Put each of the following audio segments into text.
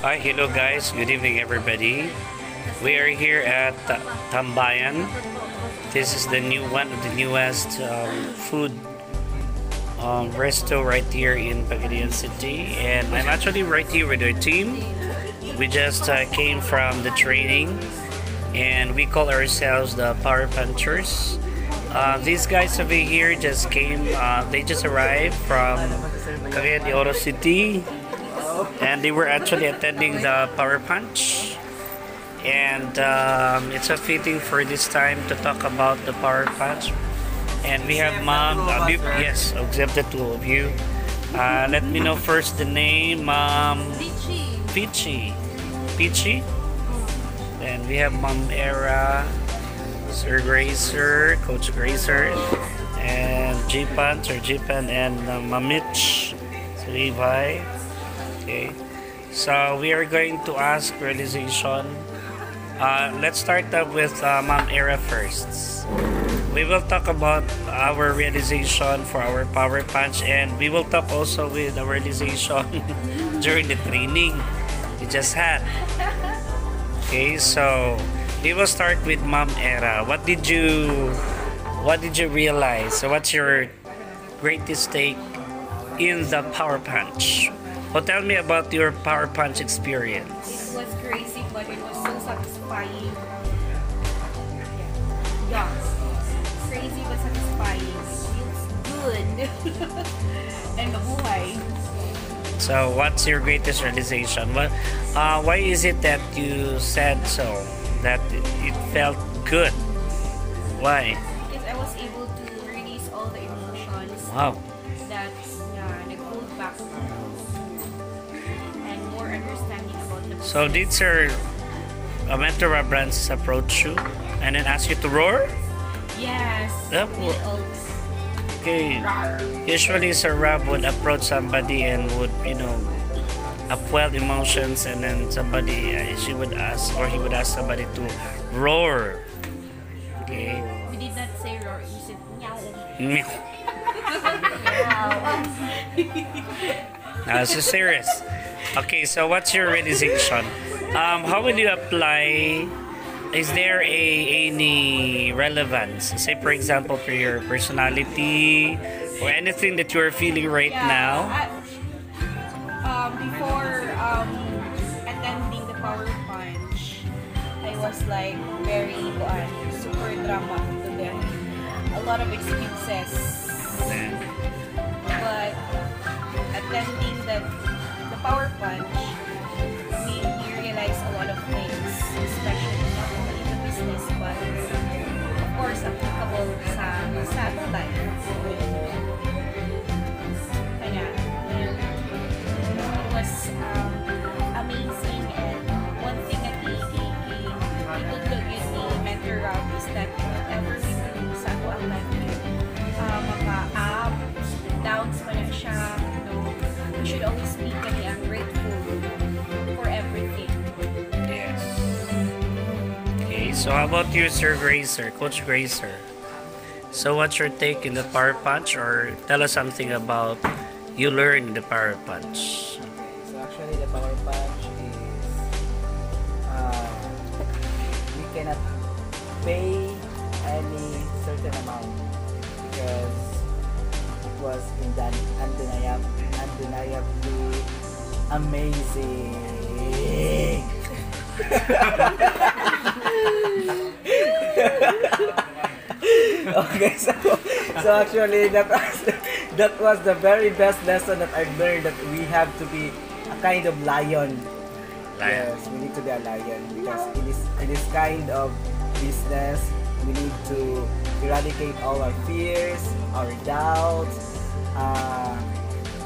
Hi, hello guys. Good evening, everybody. We are here at Ta- Tambayan. This is the new one of the newest um, food um, resto right here in Pagadian City, and I'm actually right here with our team. We just uh, came from the training, and we call ourselves the Power Punchers. Uh, these guys over here just came. Uh, they just arrived from Cagayan de Oro City, and they were actually attending the Power Punch. And um, it's a fitting for this time to talk about the Power Punch. And we have Mom. Be- yes, except the two of you. Uh, let me know first the name, Mom. Peachy. Peachy. And we have Mom Era, Sir Gracer, Coach Gracer, and Jipan, Sir Jipan, and uh, Mamich, Levi. Okay. So we are going to ask realization. Uh, let's start up with uh, Mom Era first. We will talk about our realization for our power punch and we will talk also with our realization during the training we just had. Okay, so we will start with Mom Era. What did you what did you realize? So what's your greatest take in the power punch? Well, tell me about your power punch experience. It was crazy, but it was so satisfying. Yeah. Crazy but satisfying. It feels good. and mabuhay. So, what's your greatest realization? What, uh, why is it that you said so? That it, it felt good? Why? Because I was able to release all the emotions Wow. So, did Sir uh, Mentor Rob Francis approach you and then ask you to roar? Yes. Yep. Okay. roar. Usually, Sir Rob would approach somebody and would, you know, upwell emotions, and then somebody, uh, she would ask, or he would ask somebody to roar. Okay. We did not say roar, we said meow. Meow. Now, so serious. Okay, so what's your realization? Um, how will you apply? Is there a any relevance? Say, for example, for your personality or anything that you are feeling right now. I, um, before um, attending the power punch, I was like very uh, super drama to them. A lot of excuses. But attending the power punch made me realize a lot of things, especially not only the business but of course applicable sa sa life. So how about you, Sir Gracer, Coach Gracer? So what's your take in the power punch, or tell us something about you learned the power punch? Okay, so actually the power punch is uh, we cannot pay any certain amount because it was indan- undeniab- undeniably amazing. okay, so so actually that was that was the very best lesson that I've learned that we have to be a kind of lion. Lion. Yes, we need to be a lion because in this in this kind of business we need to eradicate all our fears, our doubts, uh,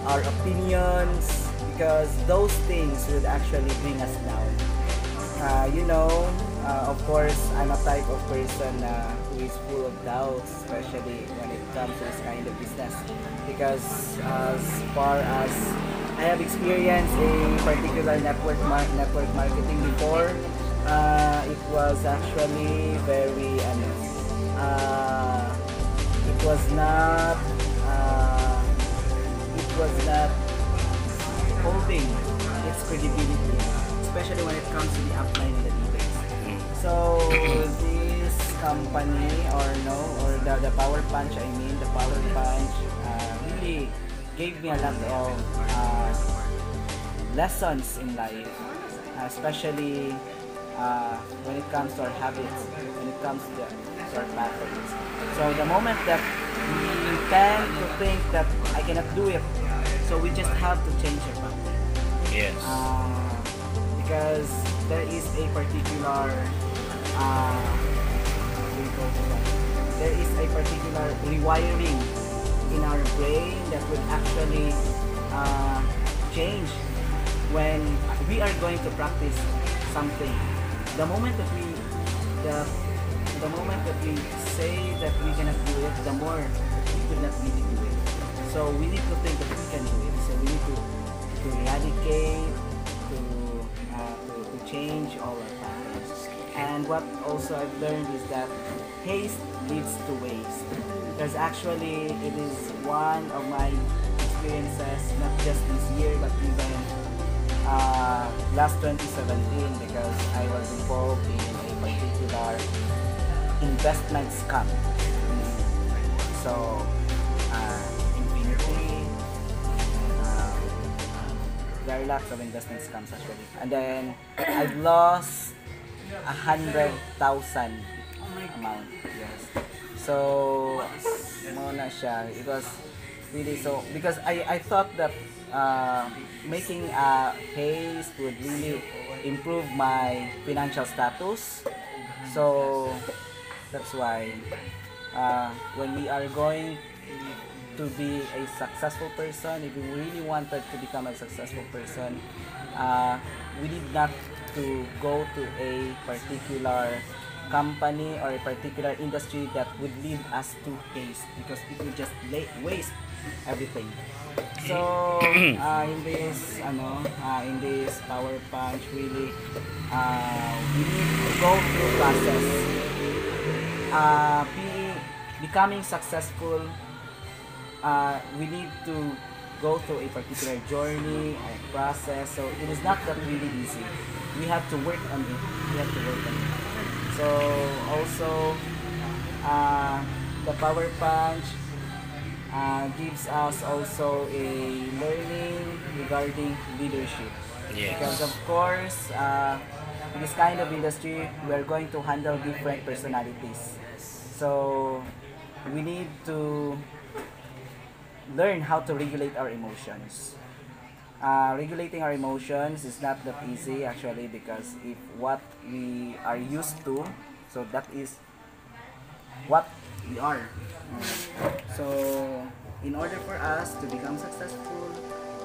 our opinions because those things would actually bring us down. Uh, you know, uh, of course, I'm a type of person uh, who is full of doubts, especially when it comes to this kind of business. Because as far as I have experienced a particular network mar- network marketing before, uh, it was actually very, uh, it was not, uh, it was not holding its credibility especially when it comes to the upline and the. So this company or no or the, the power punch I mean the power punch uh, really gave me a lot of uh, lessons in life uh, especially uh, when it comes to our habits when it comes to, the, to our patterns so the moment that we tend to think that I cannot do it so we just have to change our pattern Yes. uh, because there is a particular uh, there is a particular rewiring in our brain that would actually uh, change when we are going to practice something. The moment that we the the moment that we say that we cannot do it the more we could not really do it. So we need to think that we can do it. So we need to to eradicate, to, uh, to, to change all our patterns. And what also I've learned is that haste leads to waste. Because actually it is one of my experiences, not just this year, but even uh, last 2017 because I was involved in a particular investment scam. So, uh, Infinity, uh, there are lots of investment scams actually. And then I've lost a hundred thousand amount. Yes. So, muna siya. It was really so because I I thought that uh, making a haste would really improve my financial status. So that's why uh, when we are going to be a successful person, if we really wanted to become a successful person, uh, we need not to go to a particular company or a particular industry that would lead us to haste because it will just waste everything. So, uh, in this, ano, uh, in this power punch, really, uh, we need to go through process. Uh, being, becoming successful uh, we need to go through a particular journey or process. So it is not that really easy. We have to work on it. We have to work on it. So also, uh, the power punch uh, gives us also a learning regarding leadership. Because of course, uh, in this kind of industry, we are going to handle different personalities. So we need to learn how to regulate our emotions. Uh, regulating our emotions is not that easy actually because if what we are used to, so that is what we are. So, in order for us to become successful,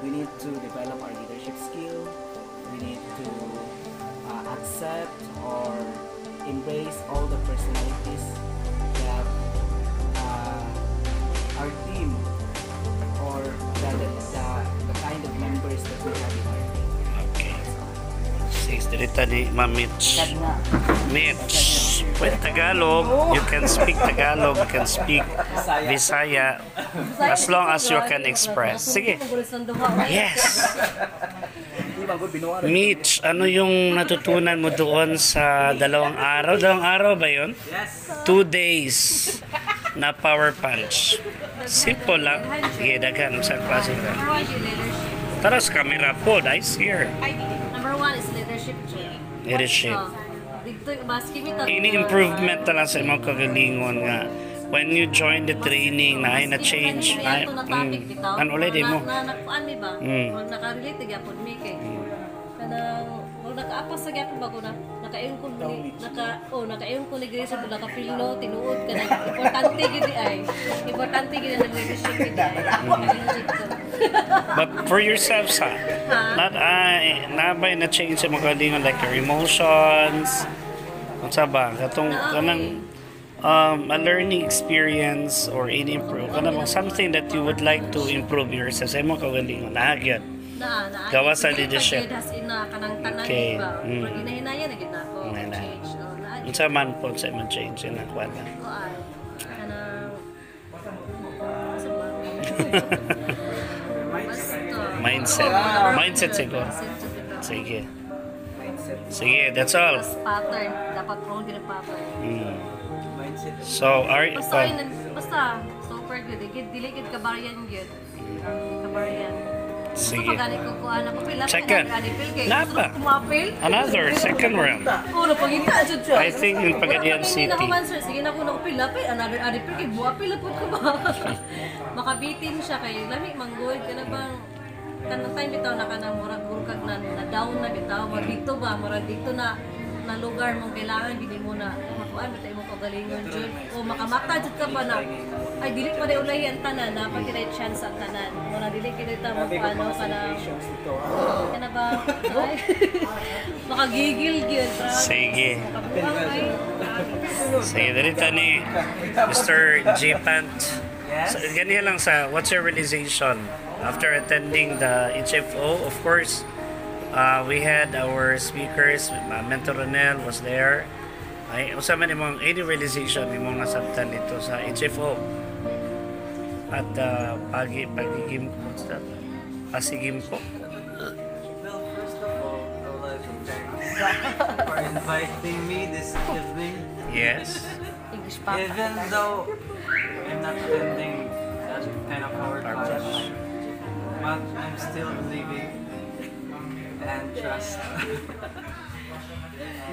we need to develop our leadership skill. We need to uh, accept or embrace all the personalities Dito ni Ma'am Mitch. Mitch, with Tagalog, you can speak Tagalog, you can speak Visaya, as long as you can express. Sige. Yes. Mitch, ano yung natutunan mo doon sa dalawang araw? Dalawang araw ba yun? Two days na power punch. Simple lang. Sige, daghan. Saan klase ka? Tara sa camera po. Nice here. Number one is Oh, dito, baski mi Ini improvement na lang sa imong kagalingon nga. When you join the training, na ay na change. Na, mm, ano ulit di mo? Na nakuan mi ba? Mm. Wag nakarelate gyapon mi kay. Kanang wag nakaapas sa gyapon bago na nakaayong ko ni naka oh nakaayong ko ni Grace sa nakapilno tinuod ka na importante gid ay. Importante gid ang leadership gid ay. But for yourself, sa not ay nabay na change sa mga kagalingon like your emotions. Unsa ba? Katong kanang um, a learning experience or any improve kanang something that you would like to improve yourself sa imong kagalingon. Nagyat. Na, na. Gawa sa leadership. gyud as in na kanang tanan Okay. ba. Mm. Pag hinahinaya na gyud nako. Hinahinayan. Change. Oh, na. Unsa man po sa imong change na kwala. Kanang sa. Mindset. Mindset siguro. Sige. Sige, that's all. Pattern. Dapat wrong din ang pattern. Mm. So, are you... Basta, yun, basta, super good. Gid, hmm. ano, ano, diligid ka ba yan, gid? Ka ba yan? Sige. Check it. Napa. Another second round. I think in Pagadian City. Sige na ko nang pila pa. Another ari pa kay buwa pila pud ka ba? Makabitin siya kay lami manggod ka na bang kanang time bitaw na kanang murag burkag na na down na bitaw mo dito ba murag dito na na lugar mong kailangan gini mo na makuan bitay mo kagalingon jud o makamata jud ka pa na ay dili pa day ulay ang tanan na pag kinay chance ang tanan mo na dili kinay ta mo Sabi ko ano mga ka na celebrations ito. ah. ka na ba ay makagigil gyud Sige. Sige, dito ni Mr. J. Pant. Yes. So, ganyan lang sa, what's your realization after attending the HFO? Of course, uh, we had our speakers, uh, Mentor Ronel was there. Ay, usama ni mong any realization ni mong nasabtan dito sa HFO. At uh, pagi, pagigim, what's that? Pasigim po. Well, first of all, I would like to thank for inviting me this evening. Yes. Even though I'm not attending that kind of power class, but I'm still believing and trust.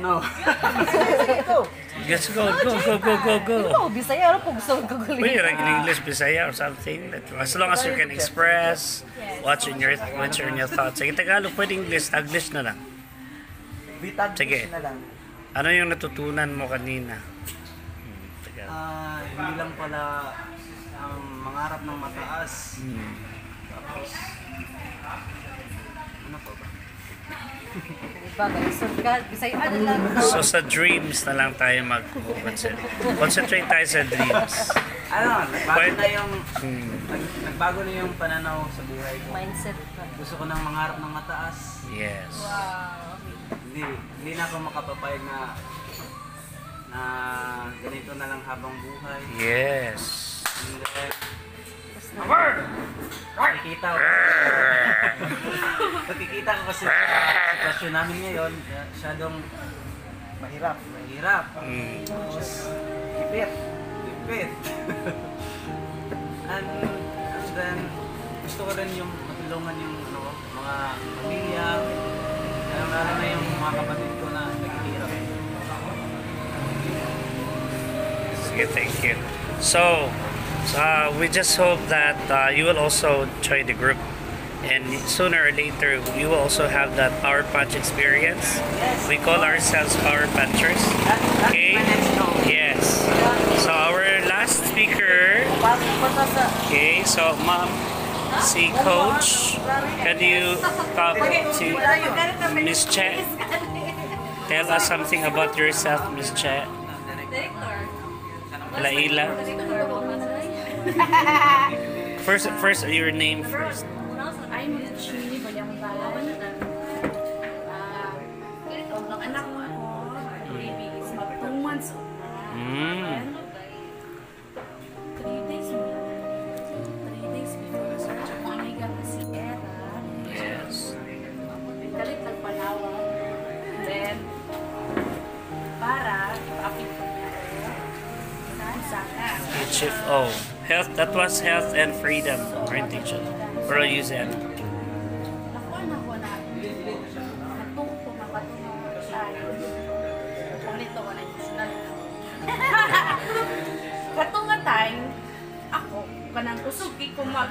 no. Let's go, go, go, go, go, go. Oh, Bisaya ano po gusto ko Pwede gulit. lang in English, Bisaya, or something. That, as long as you can express what's in your, what's in your thoughts. Sige, Tagalog, pwede English, Taglish na lang. Sige. na lang. Ano yung natutunan mo kanina? Hmm, Tagalog. Ah, hindi lang pala ang mangarap ng mataas. Hmm. Tapos, ano pa ba? So sa dreams na lang tayo mag-concentrate. Concentrate tayo sa dreams. Ano, nagbago na yung Hmm. nag- nagbago na yung pananaw sa buhay ko. Mindset. Gusto ko nang mangarap ng mataas. Yes. Wow. Hindi, hindi na ako makapapayag na na ganito na lang habang buhay. Yes. And then, nakikita ko nakikita ko kasi sa sitwasyon namin ngayon, masyadong Mahirap. mahirap. Tapos, Ipit. lipit. and, and then, gusto ko rin yung matulungan yung ano, mga pamilya, lalo na yung mga kapatid ko na naghihirap. Sige, thank you. So, uh, we just hope that uh, you will also join the group. And sooner or later, you will also have that Power Punch experience. Yes. We call ourselves Power Punchers. Okay. my next goal. Yes. So our last speaker, okay, so ma'am, si Coach, can you talk to Miss Che? Tell us something about yourself, Miss Che. Laila. First, first your name first. I'm Chini Bayangbalan. Ah, ang anak ko ako, baby is mag two months old na. Mm. Three days three days before the surgery, namiga si Era. Yes. Galit ng Palawan. Then, para paapit ko niya ako sa Saka. HFO. Health, that was health and freedom orientation. Or you said. Nakuha na ko na. Natuto na ba ito na tayo? Ulit to, wala yung sunod. Kato nga time, ako, kanang kusugi ko mag,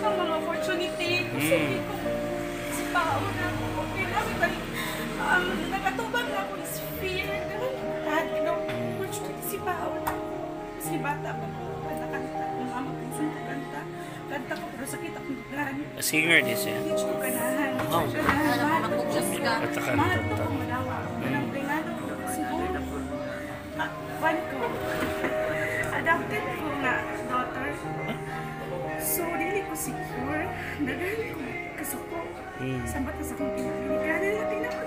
sa mga opportunity, kusugi ko, si Pao na ako, okay na, um, nagatubang na ako is fear, ganun, lahat, you know, opportunity si Pao na ako, kasi bata pa kanta ko, pero sakit akong plan. A singer this, eh? Hindi ko ganahan. Oh. Kanta ka. Mahal ko kung manawa. Manang pringado ko siguro. Ah, Kwan ko. Adapted ko na daughter. So, dili ko secure. Nagani ko kasuko. Hmm. Sa mata sa kong pinapinigan. Natin ako.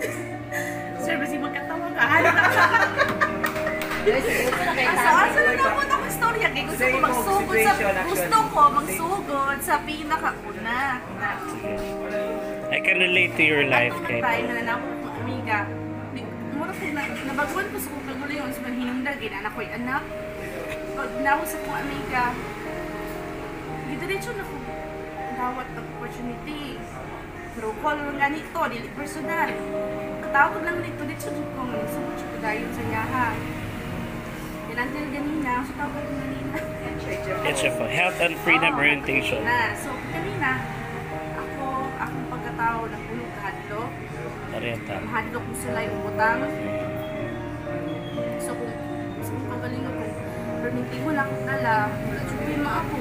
Sir, basi magkatawa ka. Asa-asa na ako na istorya. Kaya gusto ko magsugod sa... Gusto ko magsugod sa pinakauna. Na, I can relate to your life, Tayo kay. na na ako. amiga. Mura ko na, nabaguan ko sa kong kagulingon sa hinungdag, anak ko'y anak. Pag nawa sa kong amiga, gidiretso na ko dawat ng opportunity. Pero call lang ganito, dili personal. Katawag lang dito, dito ko, sumot siya kadayon sa yaha. And Until ganina, so tapos ganina. It's a health and freedom oh, orientation. Na. So, kanina, ako, akong pagkatao, na nagulog kahadlok. Tareta. Mahadlok mo sila yung butang. So, kung sa mga pagalingo ko, perminti mo lang dala, wala chupin mo ako.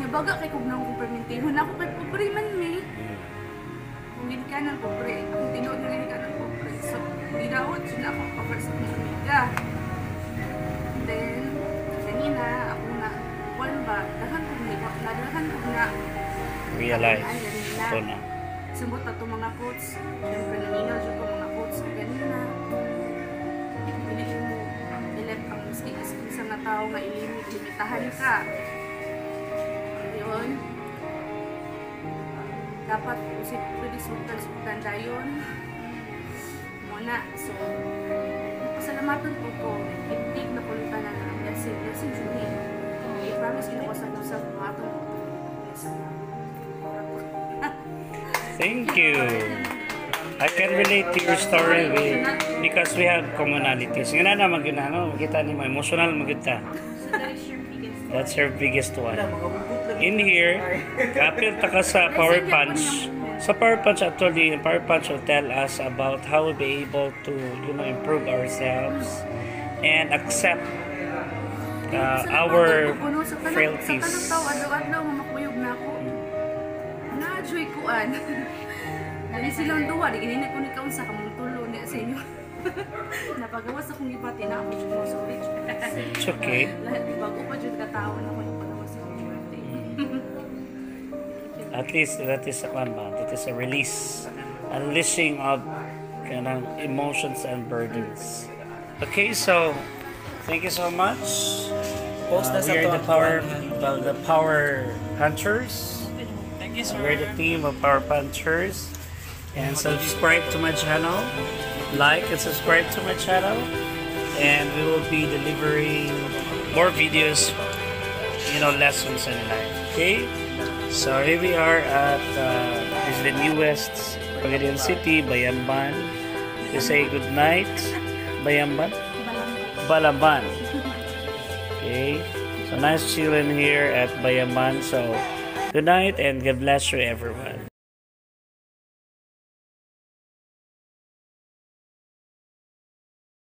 Nabaga kay kog nang kong perminti, huna ako kay pobre man me. Kung hindi ka ng pobre, kung tinuod na rin ka ng pobre, so, dinawad siya na ako, pobre sa Realize. Ito na. Sumot na itong mga quotes. Siyempre, naminaw siya ko mga quotes na ganina. Hindi mo ilet ang maski isa nga tao nga ilimit, limitahan ka. Yun. Dapat usip pwede sultan-sultan dayon. Muna. So, pasalamatan po ko. Itig na pulutan na ng blessing. Blessing siya Thank you. I can relate to your story with, because we have commonalities. Nga na naman ginano, kita ni mo, emotional biggest That's your biggest one. In here, kapit ta ka sa Power Punch. Sa Power Punch actually, Power Punch will tell us about how we'll be able to, you know, improve ourselves and accept uh, our Sa kanang frailties. Na-joy kuan. Dali silang duwa, di ganina ko ni kaunsa ka mong tulo niya sa inyo. Napagawas akong ibati na ako mo so rich. It's okay. Lahat di bago pa jud katawa na ko yung pagawas akong ibati. At least that is a one ba? That is a release, unleashing of kanang emotions and burdens. Okay, so thank you so much. Post na Uh, we are the power, well, the power hunters. Thank you, We're the team of power punchers. And subscribe to my channel, like and subscribe to my channel, and we will be delivering more videos, you know, lessons in life. Okay. So here we are at uh, this is the newest Pagadian City, Bayamban. We say good night, Bayamban. Balaban. Okay. So nice chilling here at Bayamban. So good night and God bless you everyone.